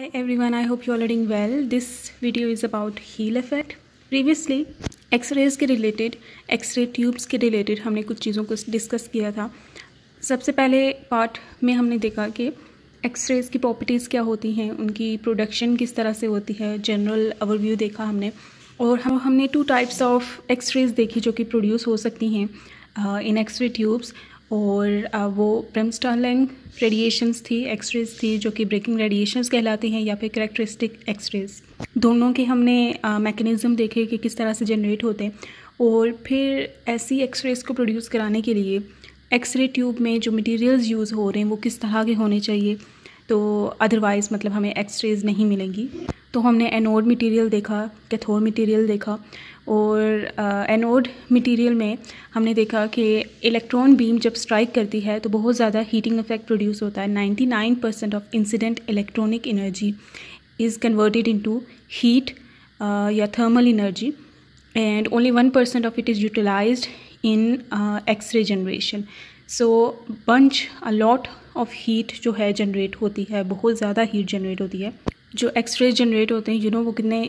Hi everyone, I hope you are doing well. This video is about heel effect. Previously, X-rays के related X-ray tubes के related हमने कुछ चीज़ों को discuss किया था सबसे पहले पार्ट में हमने देखा कि एक्सरेज की प्रॉपर्टीज़ क्या होती हैं उनकी प्रोडक्शन किस तरह से होती है जनरल ओवरव्यू देखा हमने और हम हमने टू टाइप्स ऑफ़ एक्सरेज देखी जो कि प्रोड्यूस हो सकती हैं इन एक्सरे ट्यूब्स और वो प्रेमस्टालिंग रेडिएशंस थी एक्सरेज थी, जो कि ब्रेकिंग रेडिएशंस कहलाती हैं या फिर करेक्टरिस्टिक एक्सरेज दोनों के हमने मैकेनिज़्म देखे कि किस तरह से जनरेट होते हैं। और फिर ऐसी एक्सरेज को प्रोड्यूस कराने के लिए एक्सरे ट्यूब में जो मटेरियल्स यूज़ हो रहे हैं, वो किस तरह के होने चाहिए? तो अदरवाइज़ मतलब हमें एक्सरेज नहीं मिलेंगी। तो हमने एनोड मटेरियल देखा कैथोड मटेरियल देखा। और एनोड मटेरियल में हमने देखा कि इलेक्ट्रॉन बीम जब स्ट्राइक करती है तो बहुत ज़्यादा हीटिंग इफ़ेक्ट प्रोड्यूस होता है। 99 percent of incident electronic energy is converted into heat या thermal energy and only one percent of it is utilised in X-ray generation so bunch a lot of heat जो है generate होती है, बहुत ज़्यादा heat generate होती है। जो एक्सरे जनरेट होते हैं यू नो वो कितने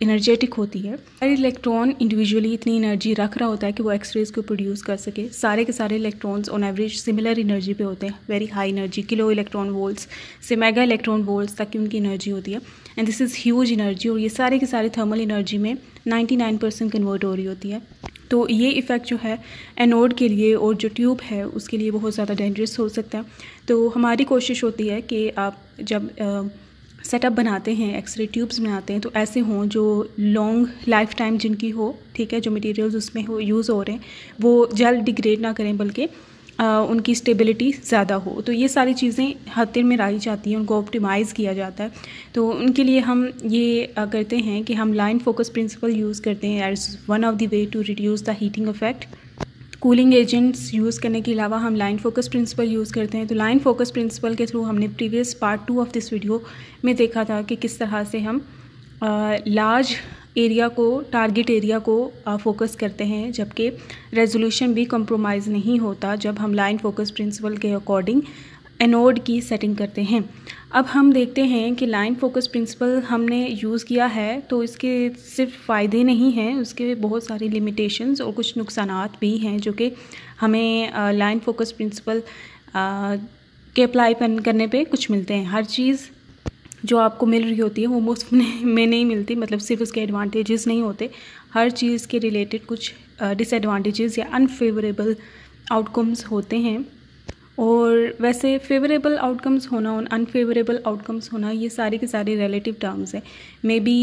इनर्जेटिक होती है। हर इलेक्ट्रॉन इंडिविजुअली इतनी एनर्जी रख रहा होता है कि वो एक्सरेज को प्रोड्यूस कर सके। सारे के सारे electrons on average similar energy पे होते हैं। Very high energy kilo electron volts से मेगा इलेक्ट्रॉन वोल्ट्स तक की उनकी एनर्जी होती है। And this is huge energy और ये सारे के सारे थर्मल एनर्जी में 99 परसेंट कन्वर्ट हो रही होती है। तो ये इफ़ेक्ट जो है एनोड के लिए और जो ट्यूब है, उसके लिए बहुत ज़्यादा डेंजरस हो सकता है। तो हमारी कोशिश होती है कि आप जब सेटअप बनाते हैं एक्सरे ट्यूब्स बनाते हैं तो ऐसे हों जो लॉन्ग लाइफ टाइम जिनकी हो, ठीक है, जो मटेरियल्स उसमें हो यूज़ हो रहे हैं, वो जल्द डिग्रेड ना करें, बल्कि उनकी स्टेबिलिटी ज़्यादा हो। तो ये सारी चीज़ें हथिर में लाई जाती हैं, उनको ऑप्टिमाइज़ किया जाता है। तो उनके लिए हम ये करते हैं कि हम लाइन फोकस प्रिंसिपल यूज़ करते हैं as one of the way to reduce the heating effect cooling agents use करने के अलावा हम लाइन फोकस प्रिंसिपल यूज़ करते हैं। तो लाइन फोकस प्रिंसिपल के थ्रू हमने previous part two of this video में देखा था कि किस तरह से हम लार्ज एरिया को टारगेट एरिया को फोकस करते हैं, जबकि रेजोल्यूशन भी कंप्रोमाइज़ नहीं होता जब हम लाइन फोकस प्रिंसिपल के अकॉर्डिंग एनोड की सेटिंग करते हैं। अब हम देखते हैं कि लाइन फोकस प्रिंसिपल हमने यूज़ किया है तो इसके सिर्फ़ फ़ायदे नहीं हैं, उसके बहुत सारी लिमिटेशंस और कुछ नुकसान भी हैं, जो कि हमें लाइन फोकस प्रिंसिपल के अप्लाई करने पे कुछ मिलते हैं। हर चीज़ जो आपको मिल रही होती है, वो मुफ़्त में नहीं मिलती मतलब सिर्फ़ उसके एडवांटेजेस नहीं होते। हर चीज़ के रिलेटेड कुछ डिसएडवांटेजेस या अनफेवरेबल आउटकम्स होते हैं। और वैसे फेवरेबल आउटकम्स होना अनफेवरेबल आउटकम्स होना ये सारे के सारे रिलेटिव टर्म्स हैं। मे बी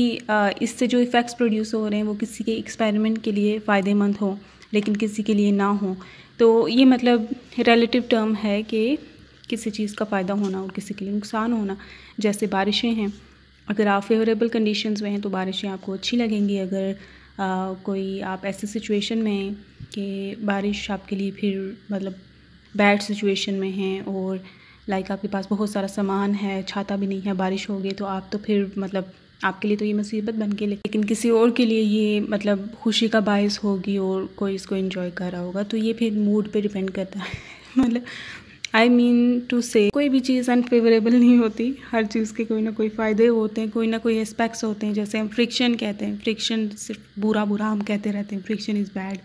इससे जो इफ़ेक्ट्स प्रोड्यूस हो रहे हैं वो किसी के एक्सपेरिमेंट के लिए फ़ायदेमंद हो लेकिन किसी के लिए ना हो। तो ये मतलब रिलेटिव टर्म है कि किसी चीज़ का फ़ायदा होना और किसी के लिए नुकसान होना जैसे बारिशें हैं। अगर आप फेवरेबल कंडीशंस में हैं तो बारिशें आपको अच्छी लगेंगी। अगर आ, कोई आप ऐसे सिचुएशन में कि बारिश आपके लिए फिर मतलब बैड सिचुएशन में हैं और लाइक आपके पास बहुत सारा सामान है, छाता भी नहीं है, बारिश हो गई तो आप तो फिर मतलब आपके लिए तो ये मुसीबत बन के लिए लेकिन किसी और के लिए ये मतलब खुशी का बायस होगी और कोई इसको इन्जॉय कर रहा होगा तो ये फिर मूड पे डिपेंड करता है। मतलब आई मीन टू से कोई भी चीज़ अनफेवरेबल नहीं होती, हर चीज़ के कोई ना कोई फ़ायदे होते हैं, कोई ना कोई एस्पेक्ट्स होते हैं, जैसे हम फ्रिक्शन कहते हैं फ्रिक्शन सिर्फ़ बुरा बुरा हम कहते रहते हैं फ्रिक्शन इज़ बैड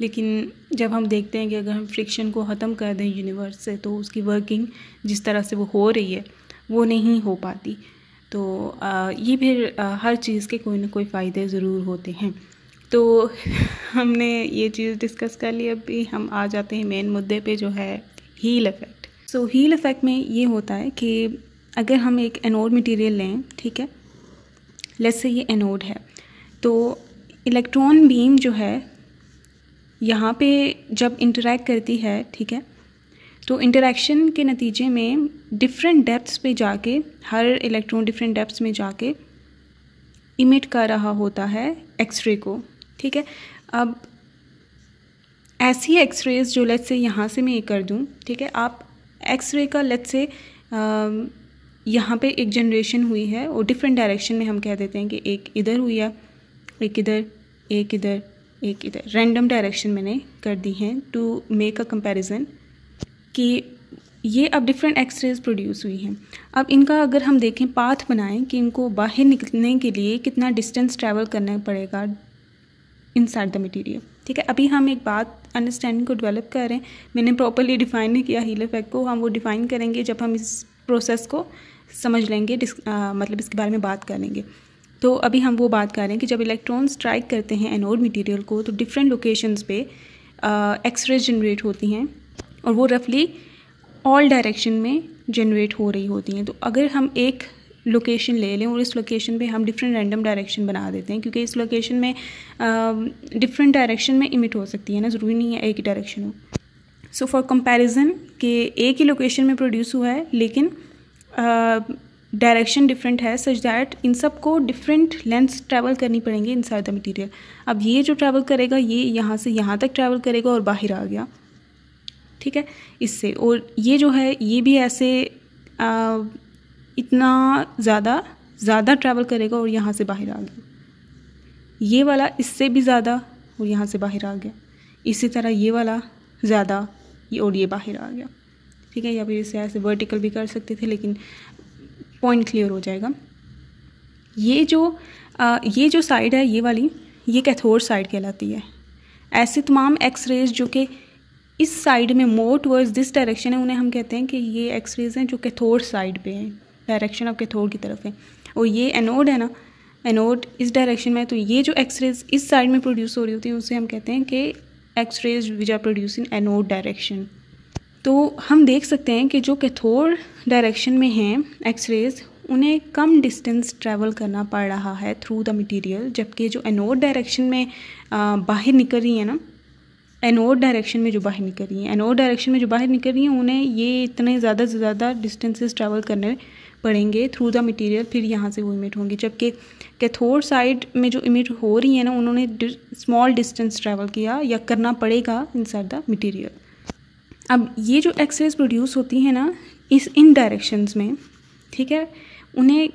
लेकिन जब हम देखते हैं कि अगर हम फ्रिक्शन को ख़त्म कर दें यूनिवर्स से तो उसकी वर्किंग जिस तरह से वो हो रही है, वो नहीं हो पाती। तो ये फिर हर चीज़ के कोई ना कोई फ़ायदे ज़रूर होते हैं। तो हमने ये चीज़ डिस्कस कर ली, अभी हम आ जाते हैं मेन मुद्दे पे, जो है heel effect so heel effect में ये होता है कि अगर हम एक एनोड मटेरियल लें, ठीक है? लेट्स से ये एनोड है। तो इलेक्ट्रॉन बीम जो है यहाँ पे जब इंटरेक्ट करती है, ठीक है? तो इंटरेक्शन के नतीजे में डिफरेंट डेप्थ्स पे जाके, हर इलेक्ट्रॉन डिफरेंट डेप्थ्स में जाके इमिट कर रहा होता है एक्सरे को, ठीक है? अब ऐसी एक्सरेज जो लेट से यहाँ से मैं ये कर दूँ, ठीक है? आप एक्सरे का लेट से यहाँ पे एक जनरेशन हुई है, और डिफरेंट डायरेक्शन में हम कह देते हैं कि एक इधर हुई है, एक इधर एक इधर एक इधर रैंडम डायरेक्शन मैंने कर दी हैं टू मेक अ कंपैरिजन कि ये अब डिफरेंट एक्सरेज प्रोड्यूस हुई हैं। अब इनका अगर हम देखें पाथ बनाएँ कि इनको बाहर निकलने के लिए कितना डिस्टेंस ट्रैवल करना पड़ेगा इन साइड द मटीरियल ठीक है अभी हम एक बात अंडरस्टैंडिंग को डेवलप कर रहे हैं। मैंने प्रॉपरली डिफ़ाइन नहीं किया हील इफ़ेक्ट को हम वो डिफ़ाइन करेंगे जब हम इस प्रोसेस को समझ लेंगे आ, मतलब इसके बारे में बात करेंगे तो अभी हम वो बात कर रहे हैं कि जब इलेक्ट्रॉन स्ट्राइक करते हैं एनोड मटेरियल को तो डिफरेंट लोकेशंस पे एक्सरेज जनरेट होती हैं और वो रफली ऑल डायरेक्शन में जनरेट हो रही होती हैं। तो अगर हम एक लोकेशन ले लें और इस लोकेशन पे हम डिफरेंट रैंडम डायरेक्शन बना देते हैं, क्योंकि इस लोकेशन में डिफरेंट डायरेक्शन में इमिट हो सकती है ना, ज़रूरी नहीं है एक ही डायरेक्शन हो। सो फॉर कंपैरिजन कि एक ही लोकेशन में प्रोड्यूस हुआ है, लेकिन डायरेक्शन डिफरेंट है सच दैट इन सबको डिफरेंट लेंथ्स ट्रैवल करनी पड़ेंगे इन साइड द मटीरियल अब ये जो ट्रैवल करेगा ये यहाँ से यहाँ तक ट्रैवल करेगा और बाहर आ गया। ठीक है? इससे और ये जो है ये भी ऐसे आ, इतना ज़्यादा ज़्यादा ट्रैवल करेगा और यहाँ से बाहर आ गया। ये वाला इससे भी ज़्यादा और यहाँ से बाहर आ गया। इसी तरह ये वाला ज़्यादा ये और ये बाहर आ गया। ठीक है? या फिर इसे ऐसे वर्टिकल भी कर सकते थे लेकिन पॉइंट क्लियर हो जाएगा। ये जो आ, ये जो साइड है ये वाली ये कैथोड साइड कहलाती है। ऐसे तमाम एक्स रेज जो कि इस साइड में मोर टवर्ड्स दिस डायरेक्शन है उन्हें हम कहते हैं कि ये एक्स रेज हैं जो कैथोड साइड पे हैं। डायरेक्शन ऑफ़ कैथोड की तरफ़ है। और ये एनोड है ना एनोड इस डायरेक्शन में तो ये जो एक्स रेज इस साइड में प्रोड्यूस हो रही होती है उसे हम कहते हैं कि X-rays which are produce in anode direction तो हम देख सकते हैं कि जो कैथोड डायरेक्शन में हैं एक्स रेज उन्हें कम डिस्टेंस ट्रैवल करना पड़ रहा है थ्रू द मटेरियल जबकि जो एनोड डायरेक्शन में आ, बाहर निकल रही है ना एनोड डायरेक्शन में जो बाहर निकल रही हैं एनोड डायरेक्शन में जो बाहर निकल रही हैं उन्हें ये इतने ज़्यादा से ज़्यादा डिस्टेंसेस ट्रैवल करने पड़ेंगे थ्रू द मटेरियल फिर यहाँ से वो इमिट होंगी। जबकि कैथोड साइड में जो इमिट हो रही है ना उन्होंने स्मॉल डिस्टेंस ट्रैवल किया या करना पड़ेगा इन साइड द मटीरियल अब ये जो एक्सरेज प्रोड्यूस होती हैं ना, इस इन डायरेक्शंस में, ठीक है? उन्हें,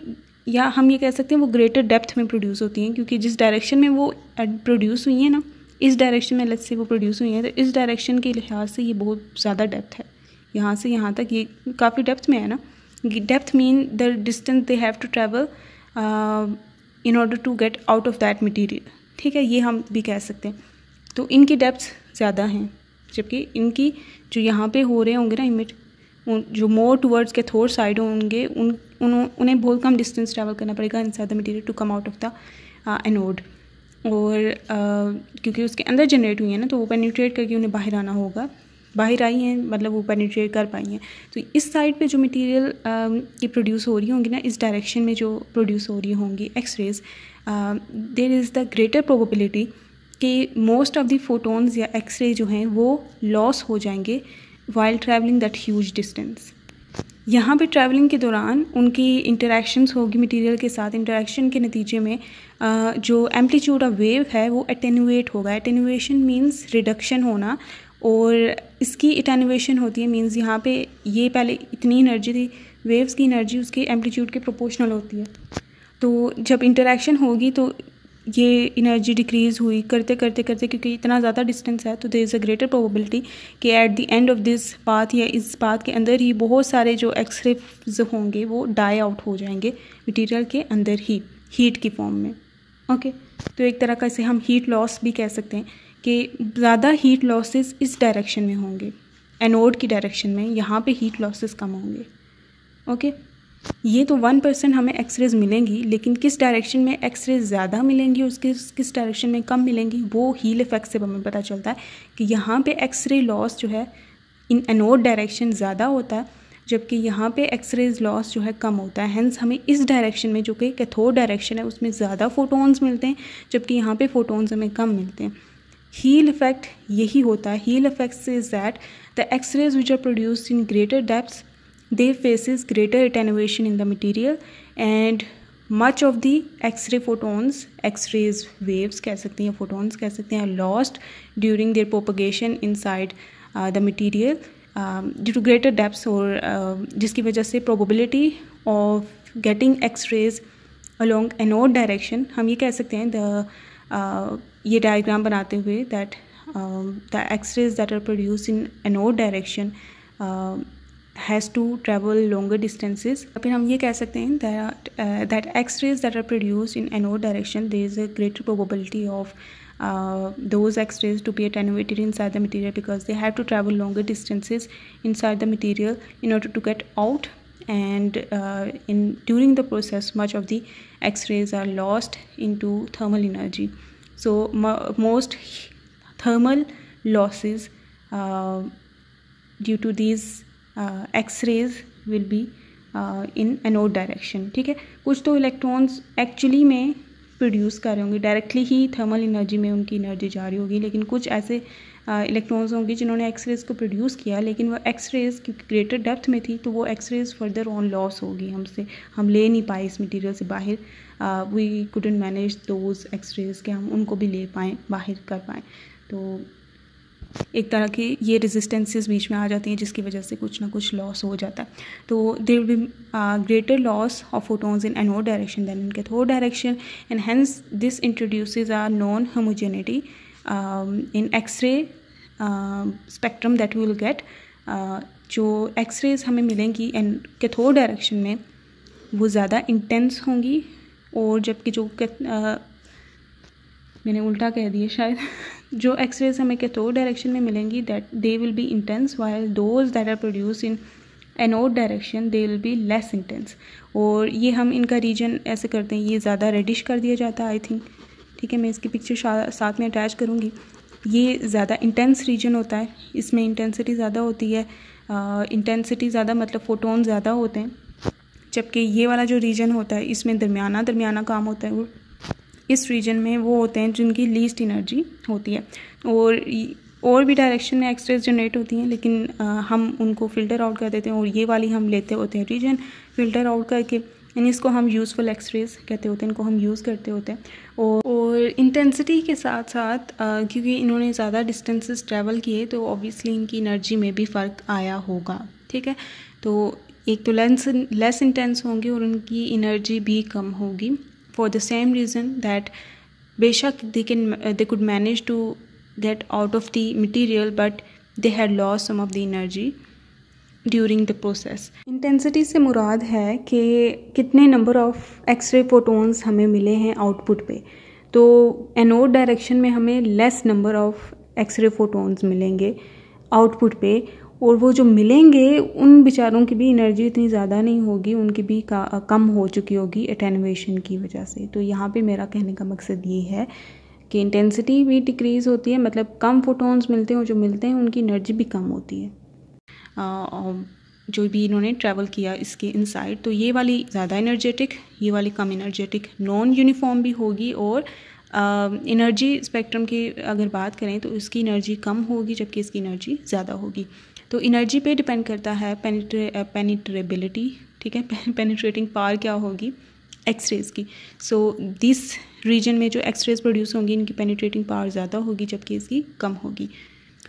या हम ये कह सकते हैं वो ग्रेटर डेप्थ में प्रोड्यूस होती हैं, क्योंकि जिस डायरेक्शन में वो प्रोड्यूस हुई हैं ना, इस डायरेक्शन में लेट्स से वो प्रोड्यूस हुई हैं तो इस डायरेक्शन के लिहाज से ये बहुत ज़्यादा डेप्थ है। यहाँ से यहाँ तक ये काफ़ी डेप्थ में है ना। Depth mean the distance they have to travel in order to get out of that material ठीक है? ये हम भी कह सकते हैं। तो इनकी डेप्थ ज़्यादा हैं। जबकि इनकी जो यहाँ पे हो रहे होंगे ना इमिट जो मोर टूवर्ड्स के थोर साइड होंगे उन उन्हें बहुत कम डिस्टेंस ट्रैवल करना पड़ेगा inside the material to come out of the anode और uh, क्योंकि उसके अंदर जनरेट हुई है ना तो वो पेनिट्रेट करके उन्हें बाहर आना होगा। बाहर आई हैं मतलब वो पेनिट्रेट कर पाई हैं। तो इस साइड पे जो मटेरियल की प्रोड्यूस हो रही होंगी ना इस डायरेक्शन में जो प्रोड्यूस हो रही होंगी X-rays there is the greater probability कि मोस्ट ऑफ़ द फोटोन्स या एक्सरे जो हैं, वो लॉस हो जाएँगे while travelling that huge distance यहाँ पे ट्रैवलिंग के दौरान उनकी इंटरेक्शंस होगी मटेरियल के साथ इंटरेक्शन के नतीजे में जो एम्पलीट्यूड ऑफ़ वेव है, वो एटेनुएट होगा। एटेनुएशन मींस रिडक्शन होना और इसकी इटेनुएशन होती है मींस यहाँ पे ये पहले इतनी एनर्जी थी वेव्स की एनर्जी उसके एम्पलीट्यूड के प्रोपोर्शनल होती है। तो जब इंटरेक्शन होगी तो ये एनर्जी डिक्रीज़ हुई करते करते करते, क्योंकि इतना ज़्यादा डिस्टेंस है तो there is a greater probability कि at the end of this path या इस पाथ के अंदर ही बहुत सारे जो एक्सरेज होंगे, वो डाई आउट हो जाएँगे मटीरियल के अंदर ही हीट की फॉर्म में। ओके तो एक तरह का इसे हम हीट लॉस भी कह सकते हैं कि ज़्यादा हीट लॉसेस इस डायरेक्शन में होंगे। एनोड की डायरेक्शन में यहाँ पे हीट लॉसेस कम होंगे। ओके ये तो वन परसेंट हमें एक्सरेज मिलेंगी, लेकिन किस डायरेक्शन में एक्सरेज ज़्यादा मिलेंगी और किस किस डायरेक्शन में कम मिलेंगी, वो हील इफ़ेक्ट से हमें पता चलता है कि यहाँ पे एक्सरे लॉस जो है इन एनोड डायरेक्शन ज़्यादा होता है, जबकि यहाँ पे एक्सरेज लॉस जो है कम होता है। हैंस हमें इस डायरेक्शन में जो कि कैथोड डायरेक्शन है, उसमें ज़्यादा फोटोन्स मिलते हैं, जबकि यहाँ पे फोटोन्स हमें कम मिलते हैं। हील इफ़ेक्ट यही होता है। Heel effect is that the X-rays which are produced in greater depths they faces greater attenuation in the material and much of the X-ray photons X-rays waves कह सकते हैं फोटोन्स कह सकते हैं lost during their propagation inside the material due to greater depths और uh, जिसकी वजह से probability of getting X-rays along anode direction हम ये कह सकते हैं द ये डायग्राम बनाते हुए that the x-rays that are produce in anode direction has to travel longer distances फिर हम ये कह सकते हैं that that x-rays that are produce in I know direction there is a greater probability of uh, those x-rays to be attenuated inside the material because they have to travel longer distances inside the material in order to get out and uh, in during the process much of the x-rays are lost into thermal energy so most thermal losses uh, due to these uh, x-rays will be in anode direction ठीक है? कुछ तो electrons actually में produce कर रहे होंगे। Directly ही thermal energy में उनकी एनर्जी जा रही होगी लेकिन कुछ ऐसे इलेक्ट्रॉन्स होंगे जिन्होंने एक्सरेज को प्रोड्यूस किया लेकिन वो एक्सरेज क्योंकि ग्रेटर डेप्थ में थी तो वो एक्सरेज फर्दर ऑन लॉस होगी हमसे। हम ले नहीं पाए इस मटेरियल से बाहर। We couldn't manage those x-rays के हम उनको भी ले पाएँ बाहर कर पाएँ। तो एक तरह की ये रेजिस्टेंसेस बीच में आ जाती हैं जिसकी वजह से कुछ ना कुछ लॉस हो जाता है। तो there will be greater loss of photons in anode direction than in cathode direction and hence this introduces are non homogeneity in x-ray spectrum that will get जो एक्सरेज हमें मिलेंगी एंड कैथोड डायरेक्शन में वो ज़्यादा intense होंगी और जबकि जो uh, मैंने उल्टा कह दिया, शायद। जो एक्सरेज हमें कैथोड डायरेक्शन में मिलेंगी that they will be intense while those that are produce in anode direction they will be less intense और ये हम इनका रीजन ऐसे करते हैं, ये ज़्यादा रेडिश कर दिया जाता है आई थिंक ठीक है, मैं इसकी पिक्चर साथ में अटैच करूँगी। ये ज़्यादा इंटेंस रीजन होता है, इसमें इंटेंसिटी ज़्यादा होती है इंटेंसिटी ज़्यादा मतलब फ़ोटोन ज़्यादा होते हैं, जबकि ये वाला जो रीजन होता है, इसमें दरमियाना दरमियाना काम होता है, वो इस रीजन में वो होते हैं जिनकी लीस्ट एनर्जी होती है। और और भी डायरेक्शन में एक्सरेज जनरेट होती हैं लेकिन आ, हम उनको फ़िल्टर आउट कर देते हैं और ये वाली हम लेते होते हैं रीजन फ़िल्टर आउट करके यानी इसको हम यूज़फुल एक्सरेज कहते होते हैं इनको हम यूज़ करते होते हैं। और और इंटेंसिटी के साथ साथ आ, क्योंकि इन्होंने ज़्यादा डिस्टेंसेस ट्रैवल किए तो ऑब्वियसली इनकी एनर्जी में भी फ़र्क आया होगा ठीक है? तो एक तो लेंस लेस इंटेंस होंगे और उनकी एनर्जी भी कम होगी। For the same reason that बेशक they can uh, they could manage to get out of the material but they had lost some of the energy during the process intensity से मुराद है कि कितने नंबर ऑफ़ एक्सरे फोटोन्स हमें मिले हैं output पे तो एनोड डायरेक्शन में हमें less number of x-ray photons मिलेंगे आउटपुट पे और वो जो मिलेंगे, उन बेचारों की भी एनर्जी इतनी ज़्यादा नहीं होगी, उनकी भी कम हो चुकी होगी अटेनवेशन की वजह से। तो यहाँ पे मेरा कहने का मकसद ये है कि इंटेंसिटी भी डिक्रीज़ होती है मतलब कम फोटोन्स मिलते हैं जो मिलते हैं, उनकी एनर्जी भी कम होती है। जो भी इन्होंने ट्रैवल किया इसके इनसाइड तो ये वाली ज़्यादा एनर्जेटिक ये वाली कम एनर्जेटिक नॉन यूनिफॉर्म भी होगी और एनर्जी स्पेक्ट्रम की अगर बात करें तो इसकी एनर्जी कम होगी, जबकि इसकी एनर्जी ज़्यादा होगी। तो इनर्जी पे डिपेंड करता है पेनिट्रेबिलिटी ठीक है? पेनिट्रेटिंग पावर क्या होगी? एक्सरेज की। सो दिस रीजन में जो एक्सरेज प्रोड्यूस होंगी इनकी पेनिट्रेटिंग पावर ज़्यादा होगी जबकि इसकी कम होगी।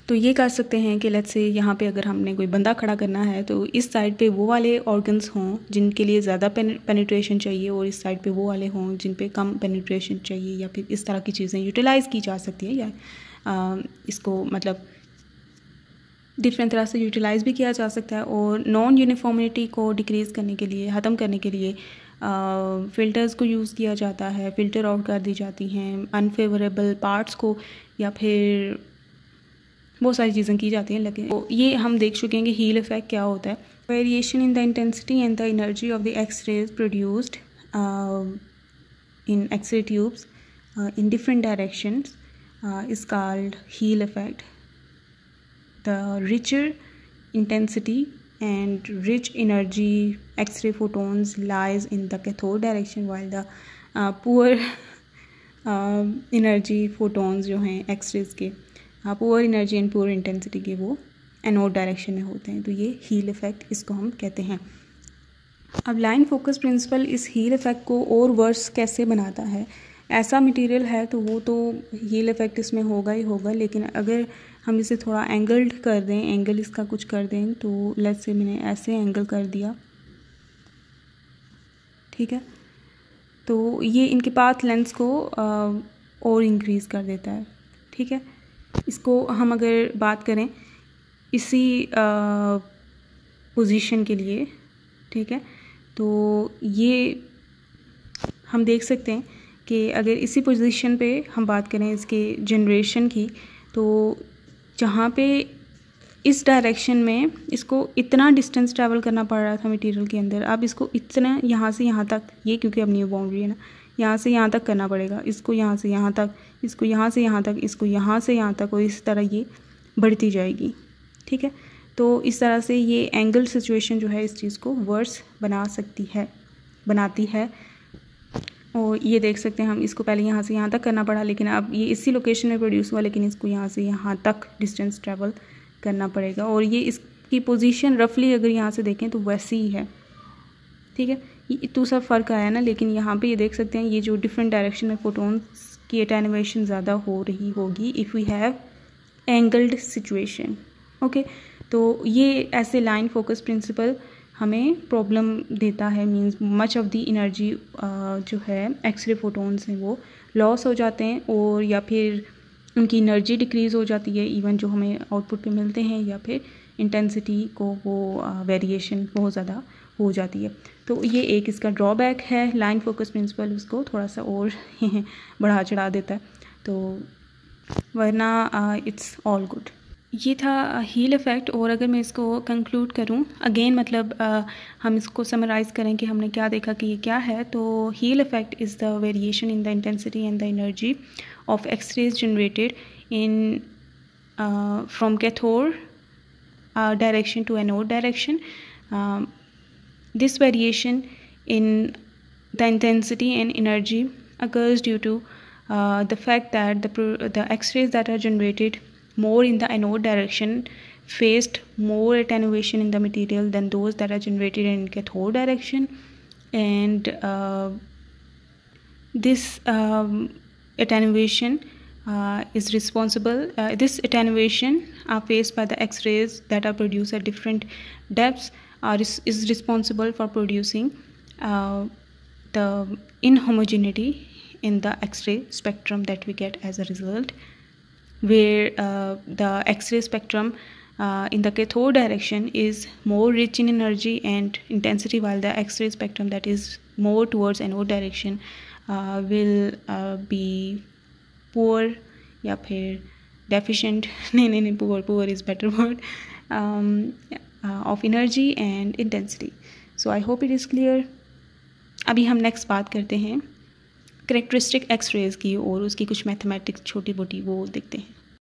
तो ये कर सकते हैं कि लेट्स से यहाँ पे अगर हमने कोई बंदा खड़ा करना है तो इस साइड पे वो वाले ऑर्गन्स हों जिनके लिए ज़्यादा पेनिट्रेशन चाहिए और इस साइड पे वो वाले हों जिन पे कम पेनिट्रेशन चाहिए या फिर इस तरह की चीज़ें यूटिलाइज़ की जा सकती है या आ, इसको मतलब डिफरेंट तरह से यूटिलाइज़ भी किया जा सकता है और नॉन यूनिफॉर्मिटी को डिक्रीज़ करने के लिए, ख़त्म करने के लिए फ़िल्टर्स को यूज़ किया जाता है फ़िल्टर आउट कर दी जाती हैं अनफेवरेबल पार्ट्स को या फिर बहुत सारी चीज़ें की जाती हैं लेकिन तो ये हम देख चुके हैं कि हील इफ़ेक्ट क्या होता है। Variation in the intensity and the energy of the x rays produced in x ray tubes in different directions is called heel effect the richer intensity and rich energy x-ray photons lies in the cathode direction while the uh, poor uh, energy photons जो हैं x-rays के poor energy and poor intensity के वो anode direction में होते हैं तो ये हील इफ़ेक्ट इसको हम कहते हैं अब लाइन फोकस प्रिंसिपल इस हील इफ़ेक्ट को और वर्स कैसे बनाता है ऐसा मटेरियल है तो वो तो हील इफ़ेक्ट इसमें होगा ही होगा, लेकिन अगर हम इसे थोड़ा एंगल्ड कर दें एंगल इसका कुछ कर दें तो लेट से मैंने ऐसे एंगल कर दिया। ठीक है? तो ये इनके पाथ लेंस को और इंक्रीज़ कर देता है। ठीक है? इसको हम अगर बात करें इसी पोजीशन के लिए, ठीक है? तो ये हम देख सकते हैं कि अगर इसी पोजीशन पे हम बात करें इसके जनरेशन की तो जहाँ पे इस डायरेक्शन में इसको इतना डिस्टेंस ट्रैवल करना पड़ रहा था मटेरियल के अंदर, अब इसको इतना यहाँ से यहाँ तक, ये क्योंकि अब न्यू बाउंड्री है ना, यहाँ से यहाँ तक करना पड़ेगा, इसको यहाँ से यहाँ तक, इसको यहाँ से यहाँ तक, इसको यहाँ से यहाँ तक, और इस तरह ये बढ़ती जाएगी, ठीक है? तो इस तरह से ये एंगल सिचुएशन जो है इस चीज़ को वर्स बना सकती है, बनाती है। और ये देख सकते हैं हम, इसको पहले यहाँ से यहाँ तक करना पड़ा, लेकिन अब ये इसी लोकेशन में प्रोड्यूस हुआ, लेकिन इसको यहाँ से यहाँ तक डिस्टेंस ट्रैवल करना पड़ेगा। और ये इसकी पोजीशन रफली अगर यहाँ से देखें तो वैसी ही है। ठीक है? ये तो सब फ़र्क आया ना, लेकिन यहाँ पे ये देख सकते हैं, ये जो डिफरेंट डायरेक्शन में फोटोन्स की अटेनुएशन ज़्यादा हो रही होगी if we have angled situation okay तो ये ऐसे लाइन फोकस प्रिंसिपल हमें प्रॉब्लम देता है means much of the energy जो है एक्सरे फोटोन्स हैं वो लॉस हो जाते हैं और या फिर उनकी एनर्जी डिक्रीज़ हो जाती है इवन जो हमें आउटपुट पे मिलते हैं या फिर इंटेंसिटी को वो वेरिएशन बहुत ज़्यादा हो जाती है। तो ये एक इसका ड्रॉबैक है लाइन फोकस प्रिंसिपल उसको थोड़ा सा और बढ़ा चढ़ा देता है। तो वरना इट्स ऑल गुड ये था हील इफ़ेक्ट और अगर मैं इसको कंक्लूड करूँ अगेन मतलब आ, हम इसको समराइज़ करें कि हमने क्या देखा कि ये क्या है तो heel effect is the variation in the intensity and the energy of x-rays generated in from cathode direction to anode direction this variation in the intensity and energy occurs due to uh, the fact that the, the x-rays more in the anode direction faced more attenuation in the material than those that are generated in cathode direction. And uh, this um, attenuation uh, is responsible uh, this attenuation are faced by the x-rays that are produced at different depths are is, is responsible for producing uh, the inhomogeneity in the x-ray spectrum that we get as a result where uh, the X-ray spectrum uh, in the cathode direction is more rich in energy and intensity while the X-ray spectrum that is more towards anode direction uh, will uh, be poor या फिर deficient नहीं नहीं नहीं poor poor is better word um, uh, of energy and intensity so I hope it is clear अभी हम next बात करते हैं एक्स रेज़ की और उसकी कुछ मैथमेटिक्स छोटी मोटी वो देखते हैं